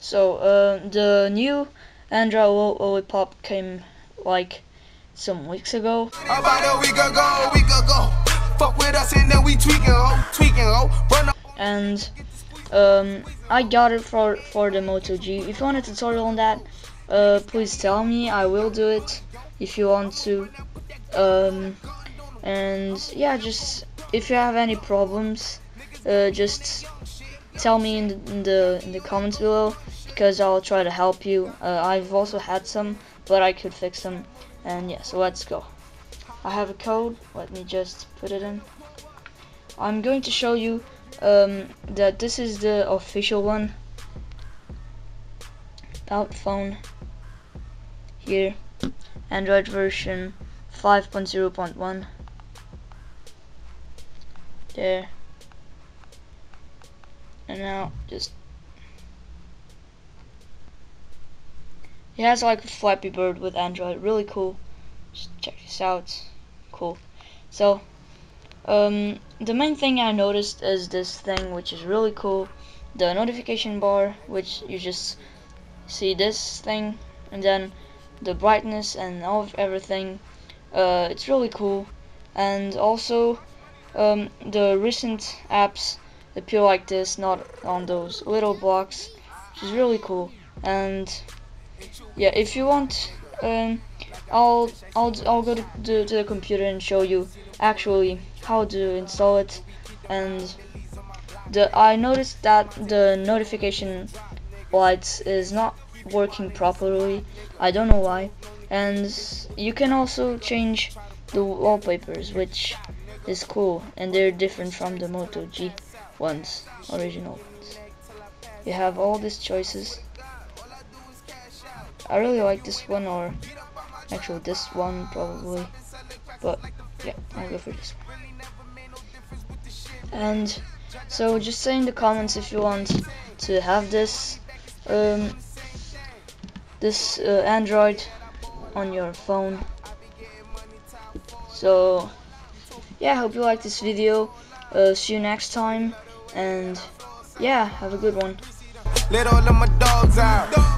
So uh, the new Android Lollipop came like some weeks ago. About a week ago, week ago. Fuck with us and then we tweaking, tweaking, oh. Run and um, I got it for for the Moto G. If you want a tutorial on that, uh, please tell me. I will do it if you want to. Um, and yeah, just if you have any problems, uh, just tell me in the, in the in the comments below because I'll try to help you. Uh, I've also had some, but I could fix them. And yeah, so let's go. I have a code. Let me just put it in. I'm going to show you um, that this is the official one. About phone here, Android version 5.0.1. There. And now just It has like a Flappy Bird with Android, really cool. Just check this out, cool. So, um, the main thing I noticed is this thing, which is really cool. The notification bar, which you just see this thing, and then the brightness and all of everything. Uh, it's really cool, and also um, the recent apps appear like this, not on those little blocks, which is really cool. And yeah if you want um, I'll I'll I'll go to, to, the computer and show you actually how to install it. And the I noticed that the notification lights is not working properly. I don't know why. And you can also change the wallpapers which is cool and they're different from the Moto G ones original ones. You have all these choices. I really like this one or actually this one probably. But yeah I'll go for this one. And so just say in the comments if you want to have this um, this uh, Android on your phone. So yeah I hope you like this video. Uh, see you next time and yeah have a good one Let all of my dogs out.